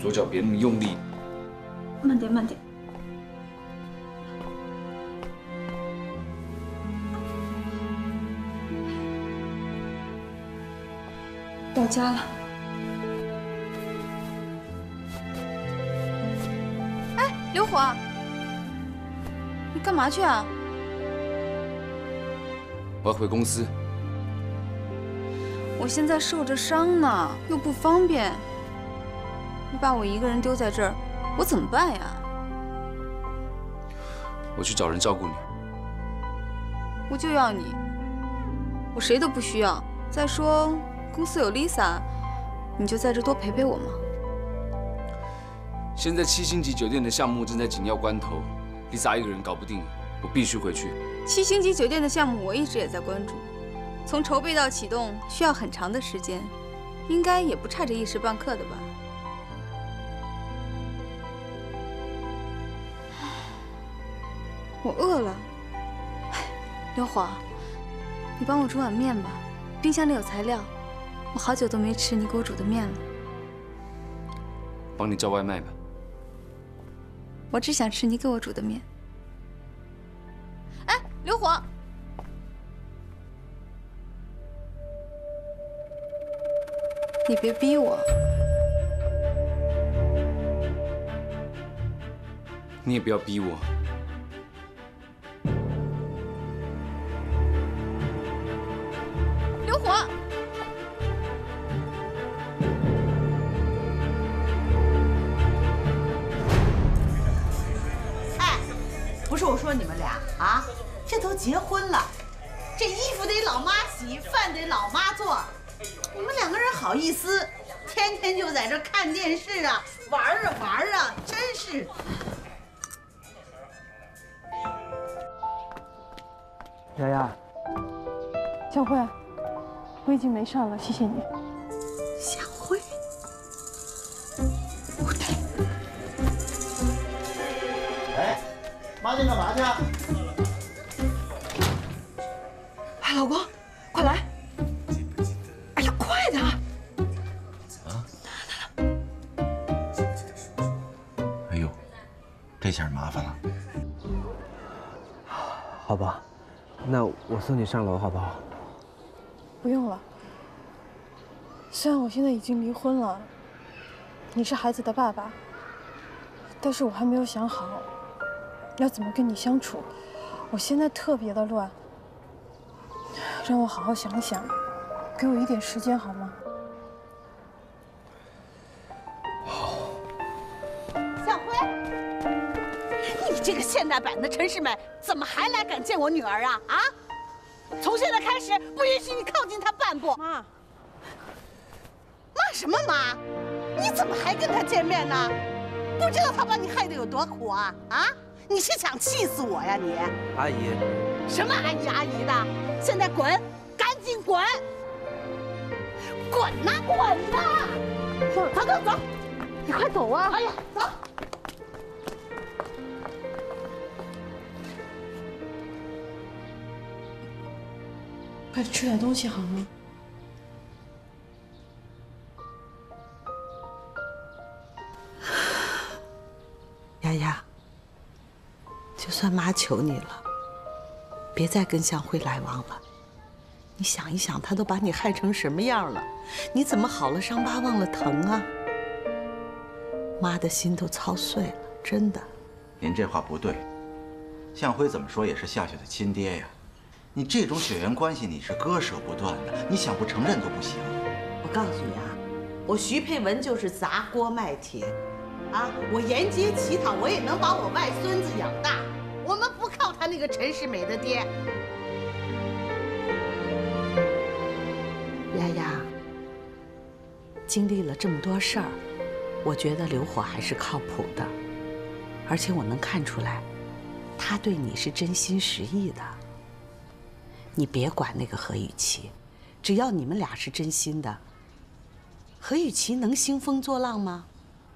左脚别那么用力。慢点，慢点。到家了。哎，刘火，你干嘛去啊？我要回公司。我现在受着伤呢，又不方便。你把我一个人丢在这儿，我怎么办呀？我去找人照顾你。我就要你，我谁都不需要。再说公司有 Lisa，你就在这多陪陪我嘛。现在七星级酒店的项目正在紧要关头，Lisa 一个人搞不定，我必须回去。七星级酒店的项目我一直也在关注。从筹备到启动需要很长的时间，应该也不差这一时半刻的吧。刘火，你帮我煮碗面吧，冰箱里有材料，我好久都没吃你给我煮的面了。帮你叫外卖吧。我只想吃你给我煮的面。哎，刘火。你别逼我，你也不要逼我。结婚了，这衣服得老妈洗，饭得老妈做。你们两个人好意思，天天就在这看电视啊，玩啊玩啊，真是。丫丫，小慧，我已经没事了，谢谢你。小慧，不对。哎，妈去干嘛去？送你上楼好不好？不用了。虽然我现在已经离婚了，你是孩子的爸爸，但是我还没有想好要怎么跟你相处。我现在特别的乱，让我好好想想，给我一点时间好吗？小辉，你这个现代版的陈世美怎么还来敢见我女儿啊？啊！从现在开始不允许你靠近他半步。妈，骂什么妈？你怎么还跟他见面呢？不知道他把你害得有多苦啊？啊！你是想气死我呀你？阿姨，什么阿姨阿姨的？现在滚，赶紧滚！滚呐滚呐！走走走，你快走啊！哎呀，走。快吃点东西好吗？丫丫，就算妈求你了，别再跟向辉来往了。你想一想，他都把你害成什么样了，你怎么好了伤疤忘了疼啊？妈的心都操碎了，真的。您这话不对，向辉怎么说也是夏雪的亲爹呀。你这种血缘关系，你是割舍不断的，你想不承认都不行。我告诉你啊，我徐佩文就是砸锅卖铁，啊，我沿街乞讨，我也能把我外孙子养大。我们不靠他那个陈世美的爹。丫丫，经历了这么多事儿，我觉得刘火还是靠谱的，而且我能看出来，他对你是真心实意的。你别管那个何雨琪，只要你们俩是真心的，何雨琪能兴风作浪吗？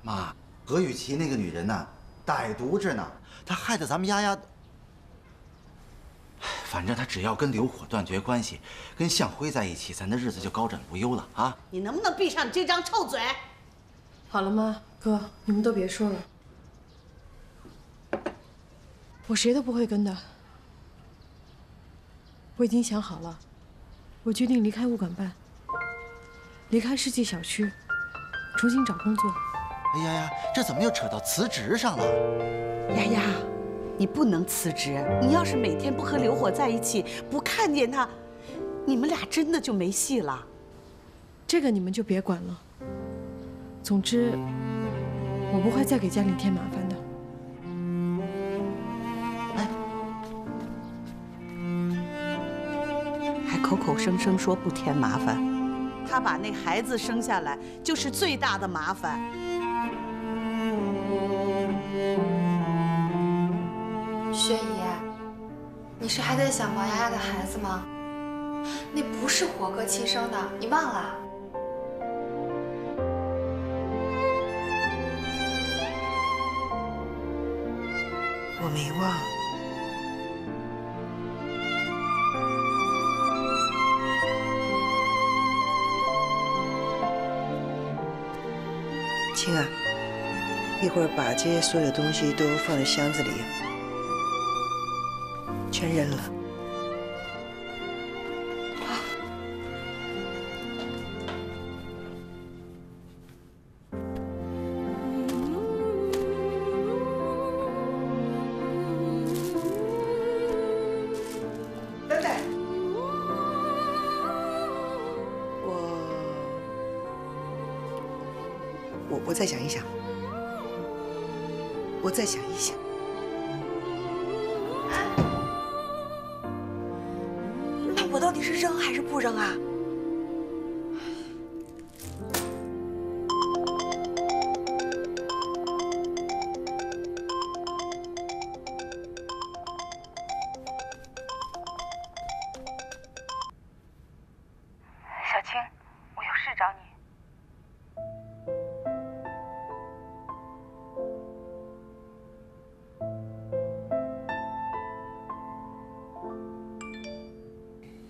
妈，何雨琪那个女人呢，歹毒着呢，她害得咱们丫丫……反正她只要跟刘火断绝关系，跟向辉在一起，咱的日子就高枕无忧了啊！你能不能闭上你这张臭嘴？好了妈，哥？你们都别说了，我谁都不会跟的。我已经想好了，我决定离开物管办，离开世纪小区，重新找工作。哎呀呀，这怎么又扯到辞职上了？丫丫，你不能辞职。你要是每天不和刘火在一起，不看见他，你们俩真的就没戏了。这个你们就别管了。总之，我不会再给家里添麻烦口口声声说不添麻烦，他把那孩子生下来就是最大的麻烦。薛姨，你是还在想王丫丫的孩子吗？那不是火哥亲生的，你忘了？我没忘。青啊，一会儿把这些所有东西都放在箱子里，全扔了。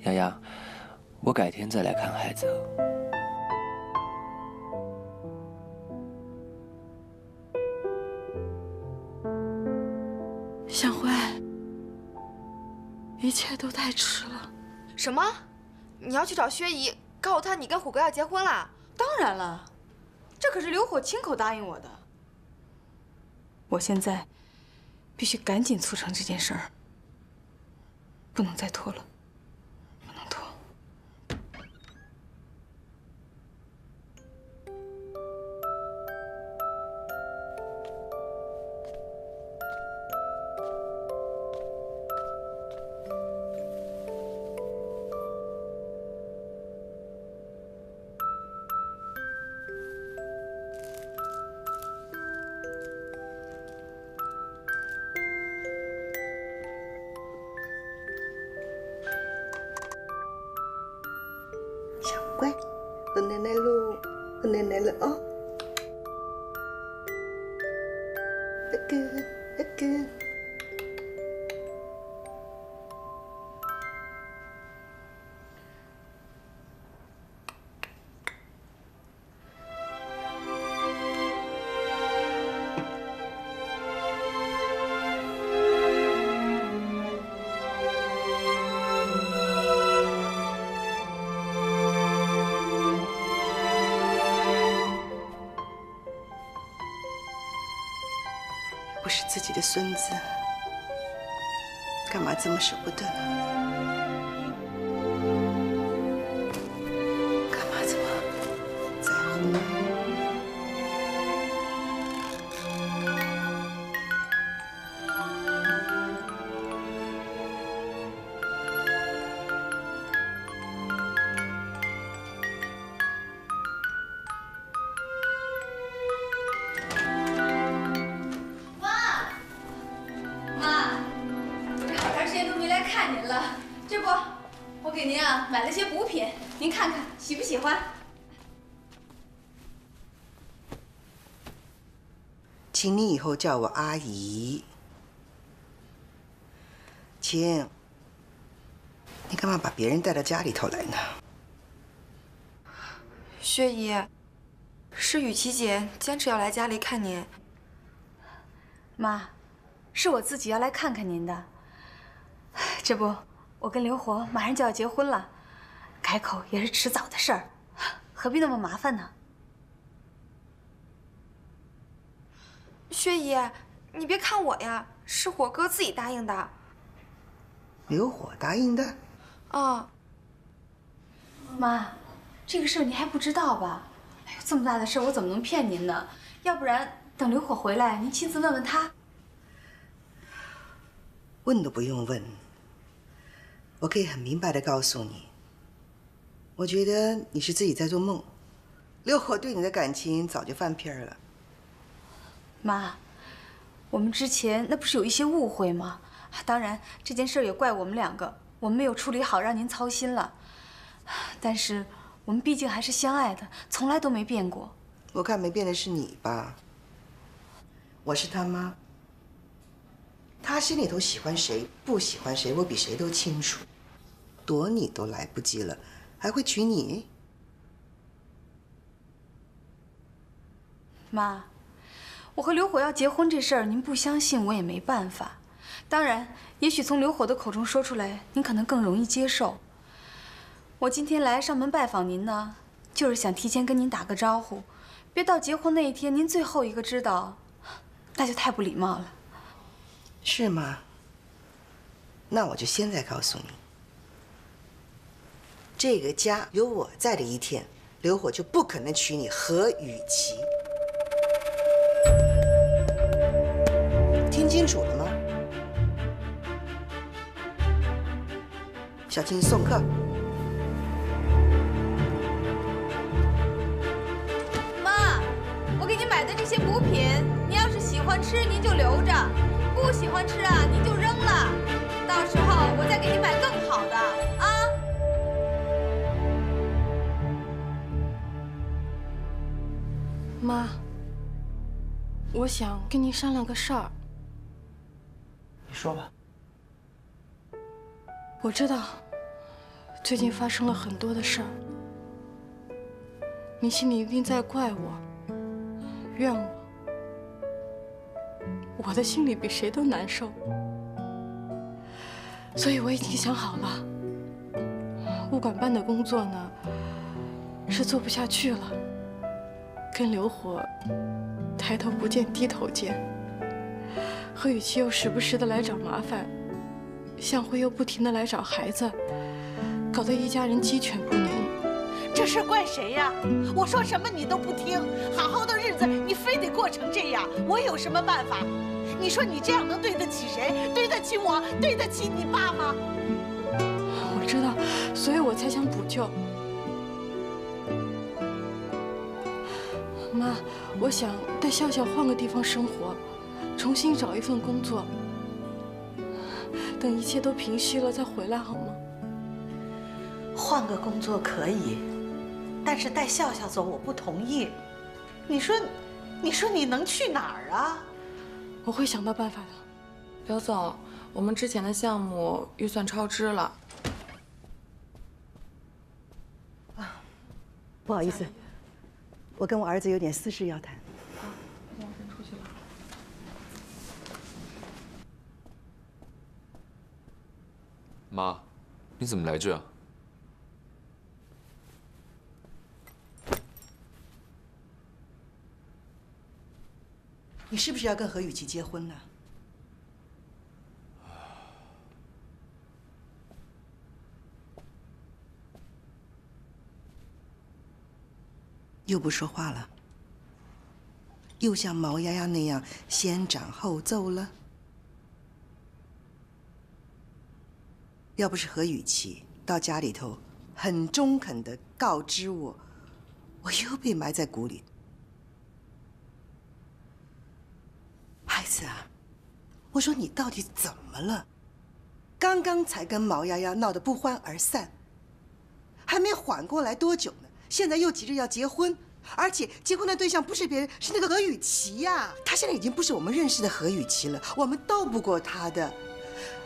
丫丫，我改天再来看孩子。向辉，一切都太迟了。什么？你要去找薛姨，告诉她你跟虎哥要结婚了？当然了，这可是刘火亲口答应我的。我现在必须赶紧促成这件事儿，不能再拖了，是自己的孙子，干嘛这么舍不得呢？叫我阿姨。亲，你干嘛把别人带到家里头来呢？薛姨，是雨琪姐坚持要来家里看您。妈，是我自己要来看看您的。这不，我跟刘活马上就要结婚了，改口也是迟早的事儿，何必那么麻烦呢？薛姨，你别看我呀，是火哥自己答应的。刘火答应的？啊。妈，这个事儿您还不知道吧？哎呦，这么大的事儿，我怎么能骗您呢？要不然等刘火回来，您亲自问问他。问都不用问，我可以很明白的告诉你，我觉得你是自己在做梦。刘火对你的感情早就翻篇了。妈，我们之前那不是有一些误会吗？当然，这件事也怪我们两个，我们没有处理好，让您操心了。但是我们毕竟还是相爱的，从来都没变过。我看没变的是你吧？我是他妈，他心里头喜欢谁，不喜欢谁，我比谁都清楚。躲你都来不及了，还会娶你？妈，我和刘火要结婚这事儿，您不相信我也没办法。当然，也许从刘火的口中说出来，您可能更容易接受。我今天来上门拜访您呢，就是想提前跟您打个招呼，别到结婚那一天您最后一个知道，那就太不礼貌了。是吗？那我就现在告诉你，这个家有我在的一天，刘火就不可能娶你何雨琪。听清楚了吗？小青送客。妈，我给你买的这些补品，您要是喜欢吃，您就留着；不喜欢吃啊，您就扔了。到时候我再给你买更好的啊。妈，我想跟您商量个事儿。你说吧。我知道最近发生了很多的事儿，你心里一定在怪我。怨我，我的心里比谁都难受，所以我已经想好了，物管办的工作呢是做不下去了，跟刘火抬头不见低头见，何雨琪又时不时的来找麻烦，向辉又不停的来找孩子，搞得一家人鸡犬不宁。这事怪谁呀？我说什么你都不听，好好的日子你非得过成这样，我有什么办法？你说你这样能对得起谁？对得起我？对得起你爸吗？我知道，所以我才想补救。妈，我想带笑笑换个地方生活，重新找一份工作，等一切都平息了再回来，好吗？换个工作可以。但是带笑笑走，我不同意。你说，你说你能去哪儿啊？我会想到办法的。刘总，我们之前的项目预算超支了。啊，不好意思，我跟我儿子有点私事要谈。好，那我先出去了。妈，你怎么来这？你是不是要跟何雨琪结婚呢？又不说话了，又像毛丫丫那样先斩后奏了。要不是何雨琪到家里头很中肯的告知我，我又被埋在鼓里。孩子啊，我说你到底怎么了？刚刚才跟毛丫丫闹得不欢而散，还没缓过来多久呢，现在又急着要结婚，而且结婚的对象不是别人，是那个何雨琪呀。她现在已经不是我们认识的何雨琪了，我们斗不过她的。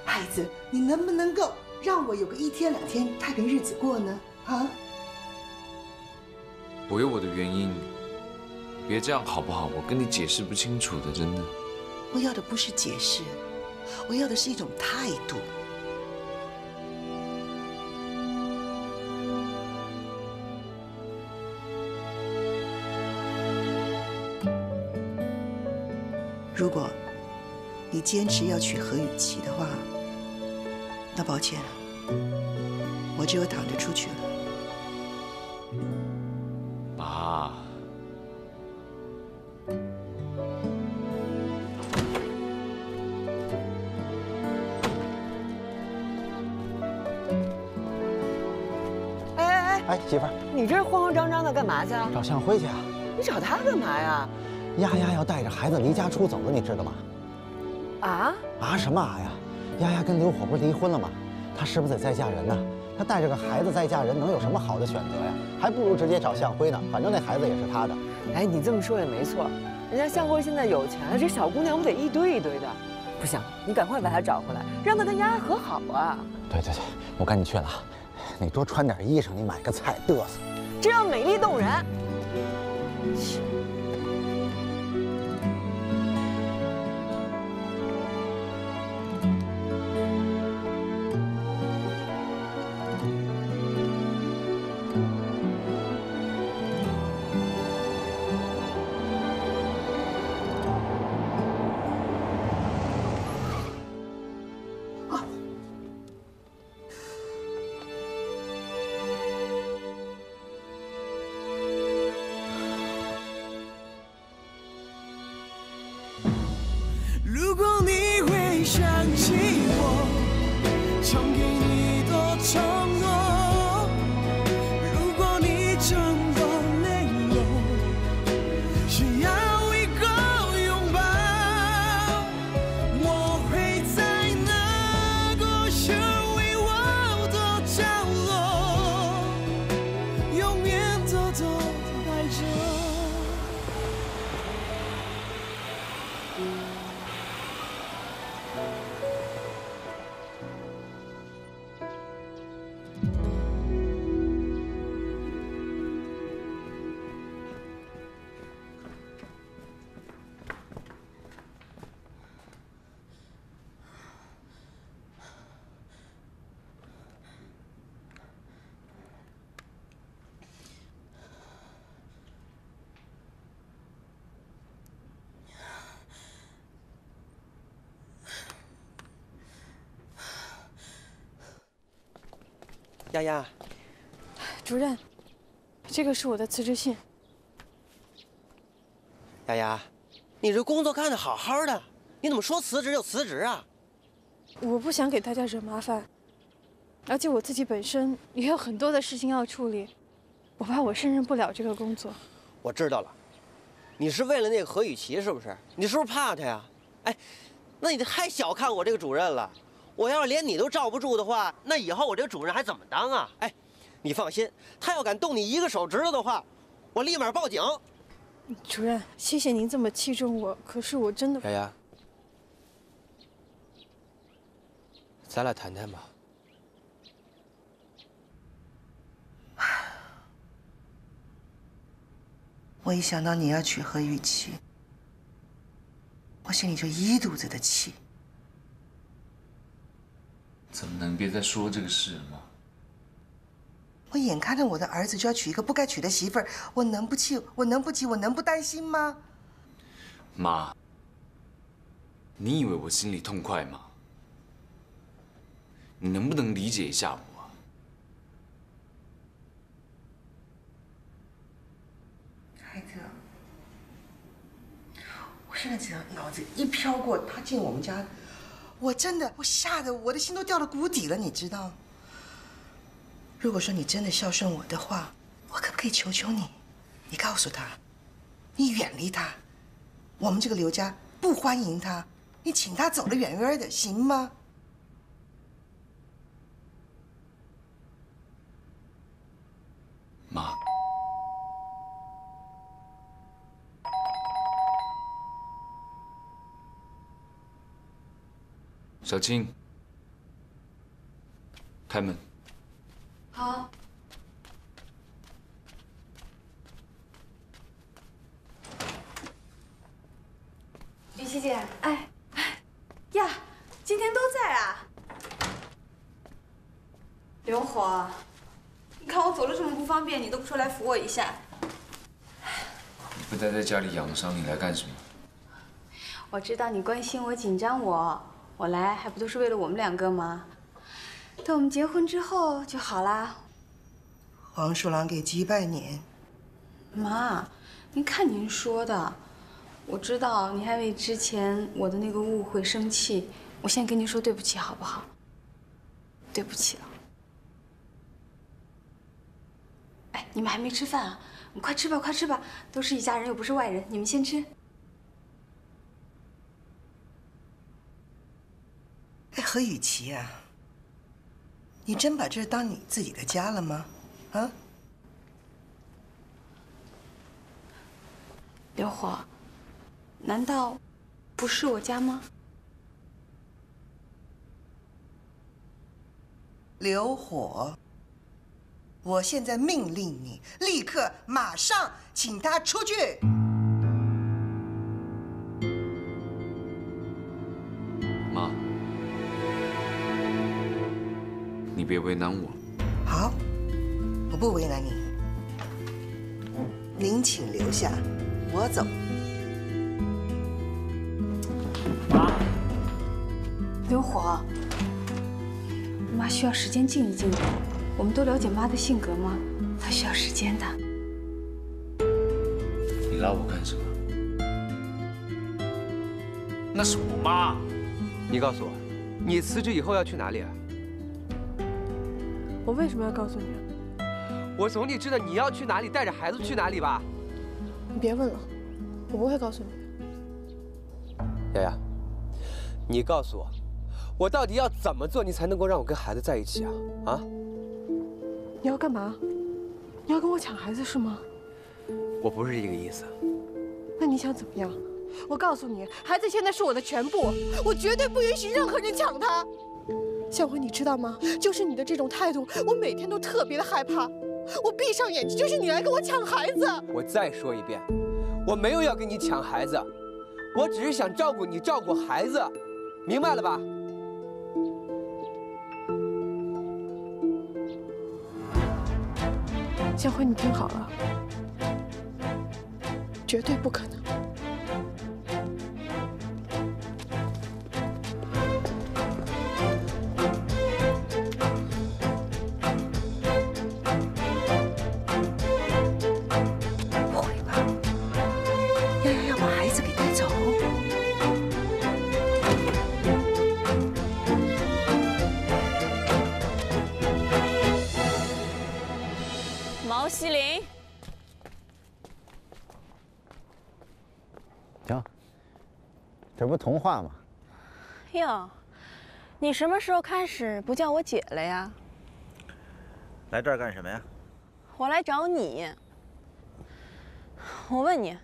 孩子，你能不能够让我有个一天两天太平日子过呢？啊？我有我的原因，别这样好不好？我跟你解释不清楚的，真的。我要的不是解释，我要的是一种态度。如果你坚持要娶何雨琪的话，那抱歉，我只有躺着出去了。妈，哎哎哎，哎，媳妇儿，你这慌慌张张的干嘛去啊？找向辉去啊！你找他干嘛呀？丫丫要带着孩子离家出走了，你知道吗？啊？啊什么啊呀？丫丫跟刘火不是离婚了吗？她是不是得再嫁人呢？她带着个孩子再嫁人，能有什么好的选择呀？还不如直接找向辉呢，反正那孩子也是他的。哎，你这么说也没错，人家向辉现在有钱了，这小姑娘不得一堆一堆的。不行，你赶快把她找回来，让她跟丫丫和好啊！对对对，我赶紧去了啊！你多穿点衣裳，你买个菜嘚瑟。这样美丽动人。丫丫，主任，这个是我的辞职信。丫丫，你这工作干得好好的，你怎么说辞职就辞职啊？我不想给大家惹麻烦，而且我自己本身也有很多的事情要处理，我怕我胜任不了这个工作。我知道了，你是为了那个何雨琪是不是？你是不是怕他呀？哎，那你太小看我这个主任了。我要是连你都罩不住的话，那以后我这个主任还怎么当啊？哎，你放心，他要敢动你一个手指头的话，我立马报警。主任，谢谢您这么器重我，可是我真的……丫丫，咱俩谈谈吧。我一想到你要娶何雨琪，我心里就一肚子的气。怎么能别再说这个事了吗？我眼看着我的儿子就要娶一个不该娶的媳妇儿，我能不气？我能不急？我能不担心吗？妈，你以为我心里痛快吗？你能不能理解一下我？孩子，我现在只要脑子一飘过他进我们家，我真的我吓得我的心都掉到谷底了，你知道？如果说你真的孝顺我的话，我可不可以求求你，你告诉他，你远离他，我们这个刘家不欢迎他，你请他走得远远的，行吗？妈，小青，开门。好。雨琪姐，哎哎呀，今天都在啊！刘火，你看我走了这么不方便，你都不出来扶我一下。你不待在家里养伤，你来干什么？我知道你关心我，紧张我。我来还不都是为了我们两个吗？等我们结婚之后就好啦。黄鼠狼给鸡拜年。妈，您看您说的，我知道您还为之前我的那个误会生气，我现在跟您说对不起，好不好？对不起了。哎，你们还没吃饭啊？你快吃吧，快吃吧，都是一家人，又不是外人，你们先吃。哎，何雨琪啊，你真把这儿当你自己的家了吗？啊？刘火，难道不是我家吗？刘火，我现在命令你立刻马上请他出去。别为难我。好，我不为难你。您请留下，我走。妈刘火，妈需要时间静一静的。我们都了解妈的性格吗？她需要时间的。你拉我干什么？那是我妈。你告诉我，你辞职以后要去哪里啊？我为什么要告诉你？我总得知道你要去哪里，带着孩子去哪里吧？你别问了，我不会告诉你的。丫丫，你告诉我，我到底要怎么做，你才能够让我跟孩子在一起啊？啊？你要干嘛？你要跟我抢孩子是吗？我不是这个意思。那你想怎么样？我告诉你，孩子现在是我的全部，我绝对不允许任何人抢他。向辉，你知道吗？就是你的这种态度，我每天都特别的害怕。我闭上眼睛，就是你来跟我抢孩子。我再说一遍，我没有要跟你抢孩子，我只是想照顾你，照顾孩子，明白了吧？小辉，你听好了，绝对不可能。毛希林，行，这不童话吗？哟，你什么时候开始不叫我姐了呀？来这儿干什么呀？我来找你。我问你，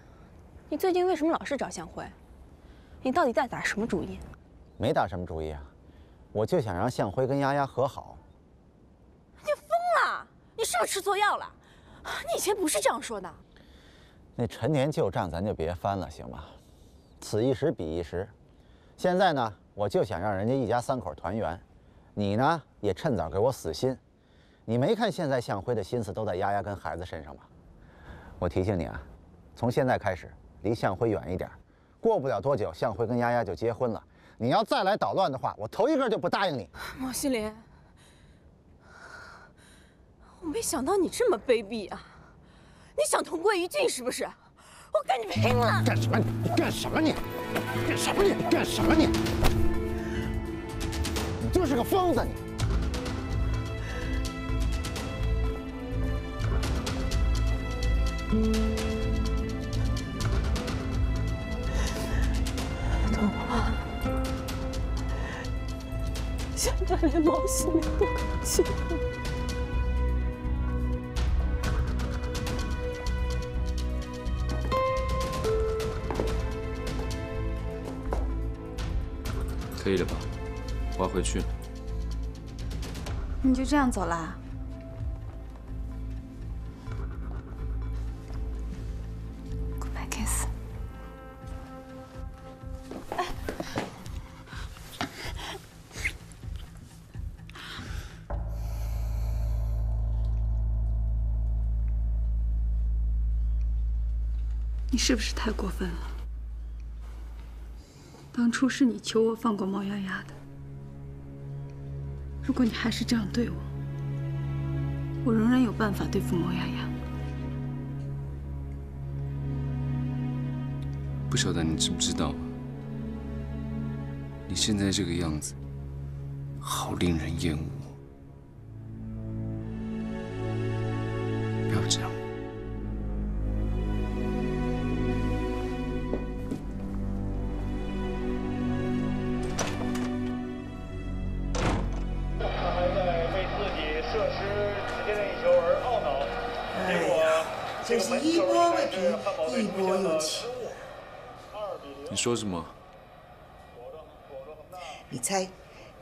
你最近为什么老是找向辉？你到底在打什么主意？没打什么主意啊，我就想让向辉跟丫丫和好。你疯了？你是不是吃错药了？你以前不是这样说的。那陈年旧账咱就别翻了，行吗？此一时彼一时。现在呢，我就想让人家一家三口团圆，你呢也趁早给我死心。你没看现在向辉的心思都在丫丫跟孩子身上吗？我提醒你啊，从现在开始离向辉远一点，过不了多久向辉跟丫丫就结婚了。你要再来捣乱的话，我头一个就不答应你。毛希林，我没想到你这么卑鄙啊！你想同归于尽是不是？我跟你拼了！干什么？你干什么你？干什么你？干什么你？你就是个疯子你！懂了。现在连毛希林都可信了。可以了吧？我要回去。了你就这样走啦。Goodbye kiss 你是不是太过分了？当初是你求我放过毛丫丫的。如果你还是这样对我，我仍然有办法对付毛丫丫。不晓得你知不知道，你现在这个样子，好令人厌恶。说什么？你猜，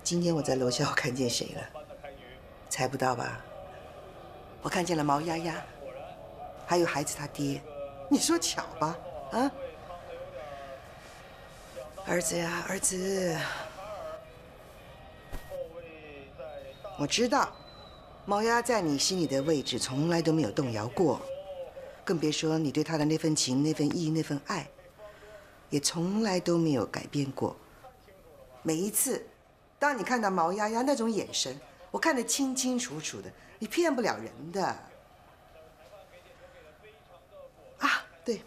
今天我在楼下我看见谁了？猜不到吧？我看见了毛丫丫，还有孩子他爹。你说巧吧？啊？儿子呀，儿子，我知道，毛丫在你心里的位置从来都没有动摇过。更别说你对他的那份情、那份意、那份爱，也从来都没有改变过。每一次，当你看到毛丫丫那种眼神，我看得清清楚楚的，你骗不了人的。啊，对，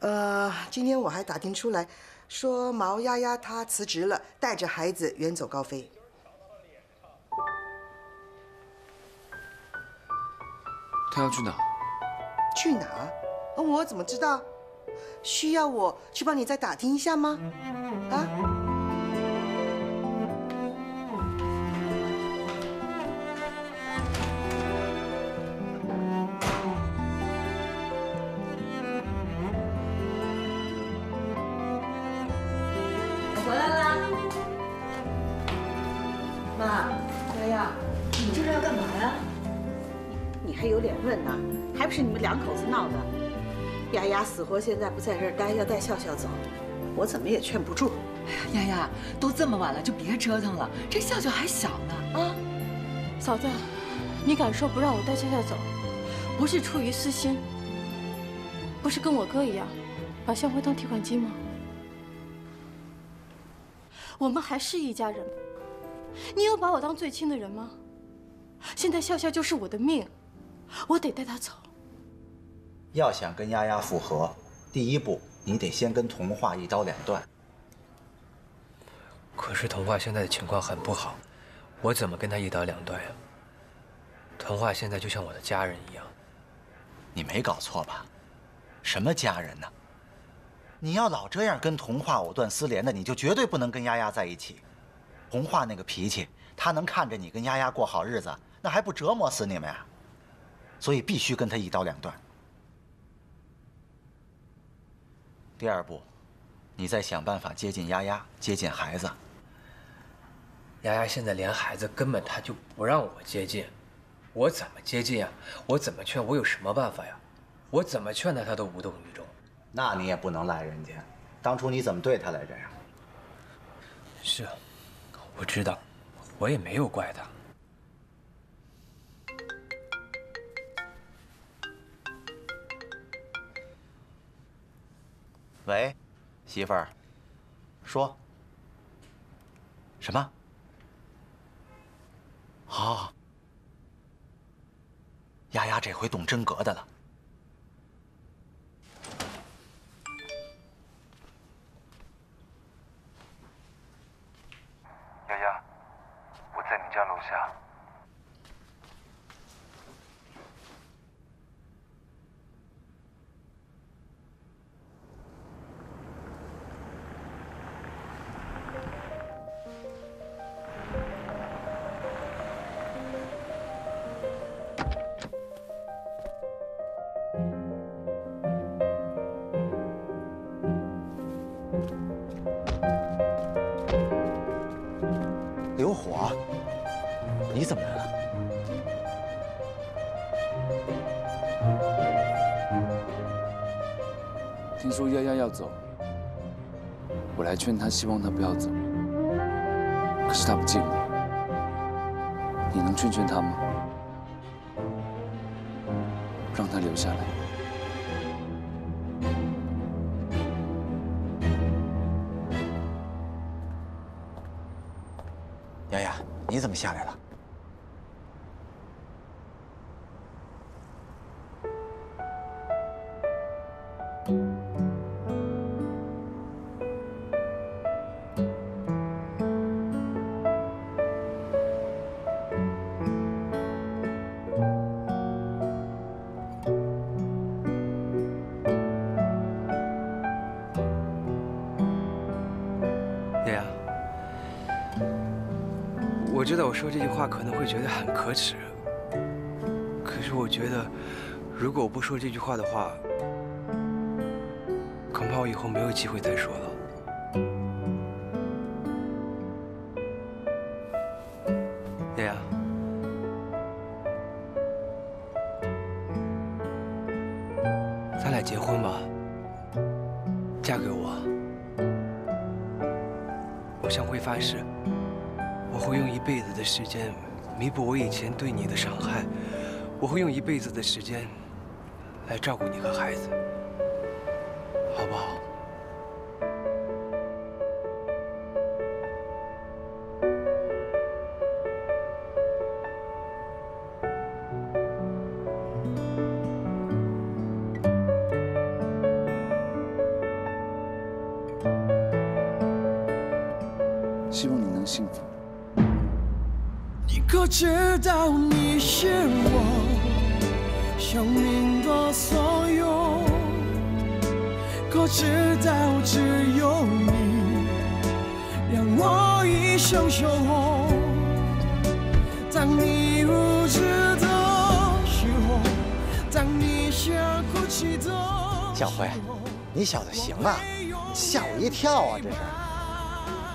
呃，今天我还打听出来，说毛丫丫她辞职了，带着孩子远走高飞。他要去哪？去哪？我怎么知道？需要我去帮你再打听一下吗？啊？我回来啦，妈，丫丫，你这是要干嘛呀？你还有脸问呢？还不是你们两口子闹的。丫丫死活现在不在这儿待，要带笑笑走，我怎么也劝不住。丫丫，都这么晚了，就别折腾了。这笑笑还小呢，啊！嫂子，你敢说不让我带笑笑走，不是出于私心？不是跟我哥一样，把向辉当提款机吗？我们还是一家人，你有把我当最亲的人吗？现在笑笑就是我的命，我得带她走。要想跟丫丫复合，第一步你得先跟童话一刀两断。可是童话现在的情况很不好，我怎么跟他一刀两断呀？童话现在就像我的家人一样。你没搞错吧？什么家人呢？你要老这样跟童话藕断丝连的，你就绝对不能跟丫丫在一起。童话那个脾气，他能看着你跟丫丫过好日子，那还不折磨死你们呀？所以必须跟他一刀两断。第二步，你再想办法接近丫丫，接近孩子。丫丫现在连孩子根本她就不让我接近，我怎么接近呀？我怎么劝？我有什么办法呀？我怎么劝她，她都无动于衷。那你也不能赖人家，当初你怎么对她来着呀？是，我知道，我也没有怪他。喂，媳妇儿，说。什么？好，丫丫这回动真格的了。啊，你怎么来了？听说丫丫要走，我来劝她，希望她不要走。可是她不见我，你能劝劝她吗？让她留下来。你怎么下来了？我说这句话可能会觉得很可耻，可是我觉得，如果我不说这句话的话，恐怕我以后没有机会再说了。丫丫，咱俩结婚吧，嫁给我。我向会发誓，我会用一辈子的时间弥补我以前对你的伤害，我会用一辈子的时间来照顾你和孩子，好不好？跳啊！这是，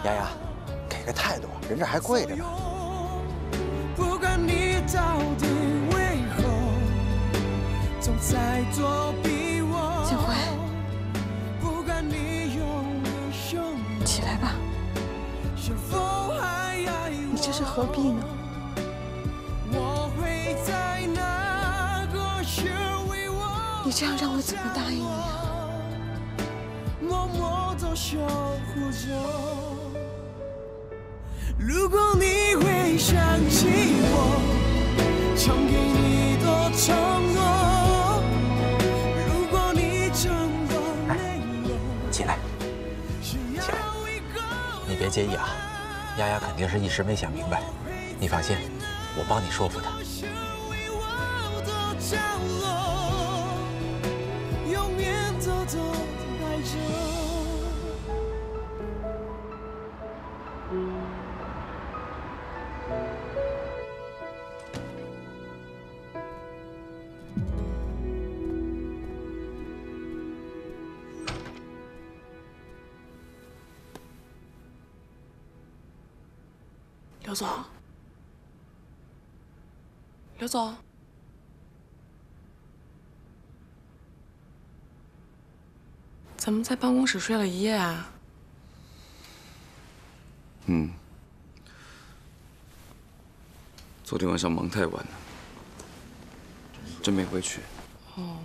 丫丫，给个态度，人这还跪着呢。不管你到底为何总在躲避我，向辉，不管你起来吧，是否还爱我？你这是何必呢？我会在哪个时为我你这样让我怎么答应你啊？默默地守护着。如果你会想起我，曾给你的承诺，如果你真的累了，起来，起来，你别介意啊，丫丫肯定是一时没想明白，你放心，我帮你说服她。刘总，刘总，怎么在办公室睡了一夜啊？嗯，昨天晚上忙太晚了，真没回去。哦，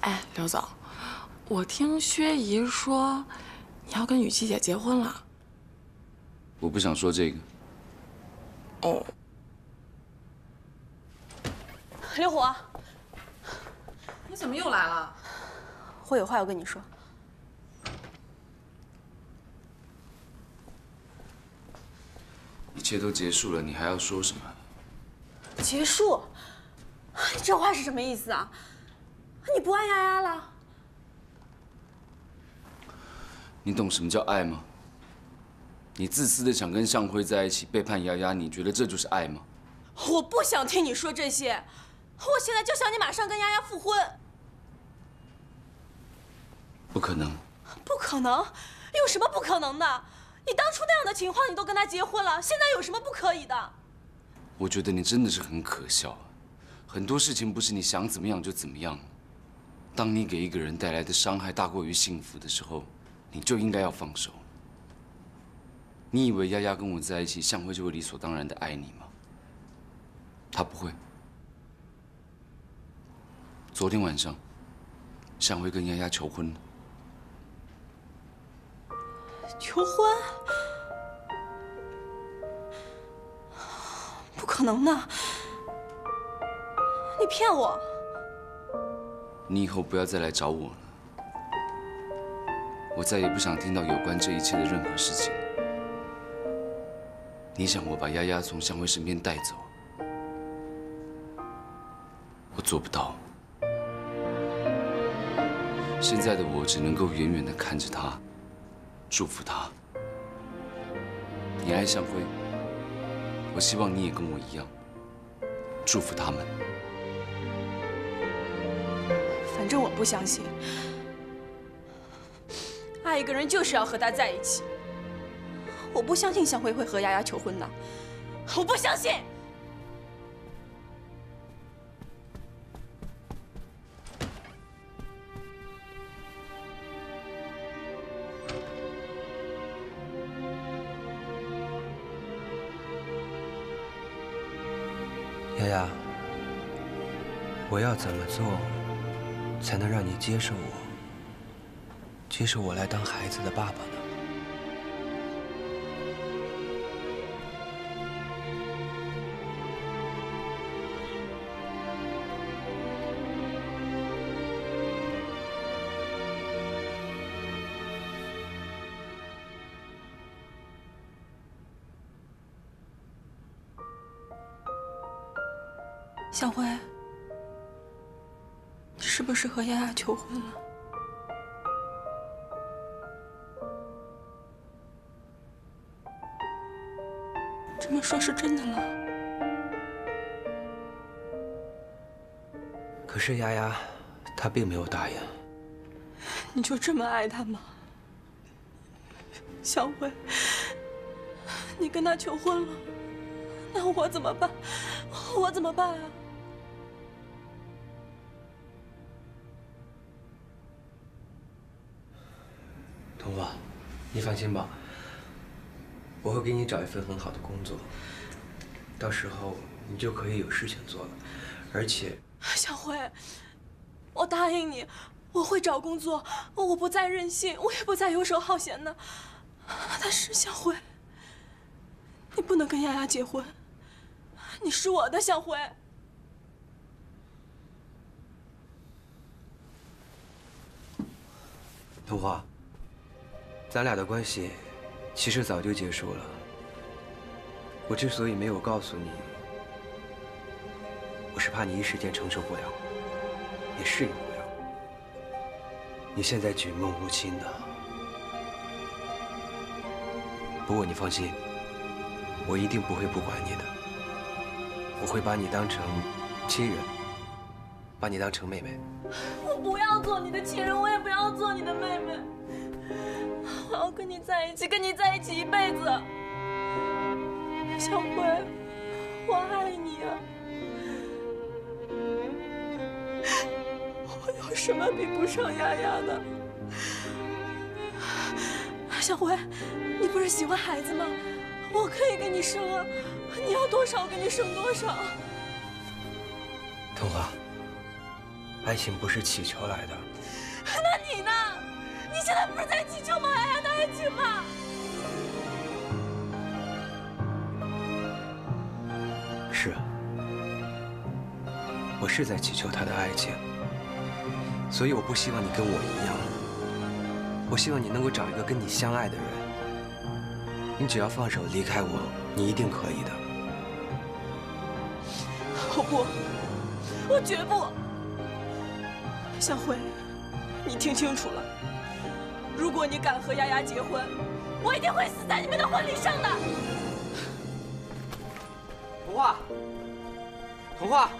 哎，刘总，我听薛姨说你要跟雨琦姐结婚了。我不想说这个。哦，刘虎，你怎么又来了？我有话要跟你说。一切都结束了，你还要说什么？结束？你这话是什么意思啊？你不爱丫丫了？你懂什么叫爱吗？你自私的想跟向辉在一起，背叛丫丫，你觉得这就是爱吗？我不想听你说这些，我现在就想你马上跟丫丫复婚。不可能。不可能？有什么不可能的？你当初那样的情况，你都跟他结婚了，现在有什么不可以的？我觉得你真的是很可笑。很多事情不是你想怎么样就怎么样。当你给一个人带来的伤害大过于幸福的时候，你就应该要放手。你以为丫丫跟我在一起，向辉就会理所当然的爱你吗？他不会。昨天晚上，向辉跟丫丫求婚了。求婚？不可能的？你骗我！你以后不要再来找我了，我再也不想听到有关这一切的任何事情。你想我把丫丫从向辉身边带走，我做不到。现在的我只能够远远的看着她，祝福她。你爱向辉，我希望你也跟我一样，祝福他们。反正我不相信，爱一个人就是要和他在一起。我不相信向辉会和丫丫求婚的，我不相信。丫丫，我要怎么做，才能让你接受我，接受我来当孩子的爸爸呢？是和丫丫求婚了？这么说，是真的了？可是丫丫，她并没有答应。你就这么爱她吗？小辉，你跟他求婚了，那我怎么办？我怎么办啊？童话，你放心吧，我会给你找一份很好的工作，到时候你就可以有事情做了，而且，小辉，我答应你，我会找工作，我不再任性，我也不再游手好闲的。但是小辉，你不能跟丫丫结婚，你是我的小辉。童话，咱俩的关系其实早就结束了。我之所以没有告诉你，我是怕你一时间承受不了，也适应不了。你现在举目无亲的，不过你放心，我一定不会不管你的。我会把你当成亲人，把你当成妹妹。我不要做你的亲人，我也不要做你的妹妹。我跟你在一起，跟你在一起一辈子。小辉，我爱你啊！我有什么比不上丫丫的？小辉，你不是喜欢孩子吗？我可以给你生啊！你要多少，我给你生多少。童话，爱情不是乞求来的。现在不是在祈求毛丫丫的爱情吗？是，我是在祈求他的爱情，所以我不希望你跟我一样。我希望你能够找一个跟你相爱的人。你只要放手离开我，你一定可以的。我不，我绝不。向辉，你听清楚了，如果你敢和丫丫结婚，我一定会死在你们的婚礼上的。童话，童话。